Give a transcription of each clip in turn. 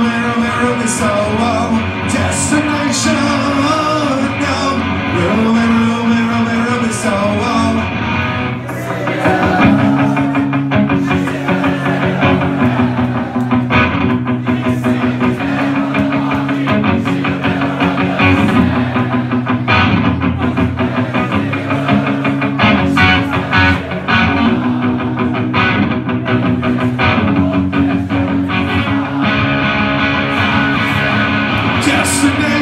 Ruby, Ruby Soho. Destination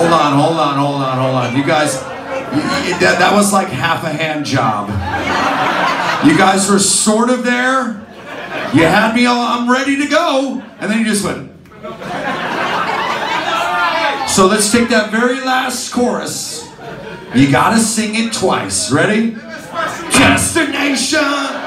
Hold on, hold on, hold on, hold on. You guys, that was like half a hand job. You guys were sort of there. You had me all, I'm ready to go. And then you just went. So let's take that very last chorus. You gotta sing it twice. Ready? Destination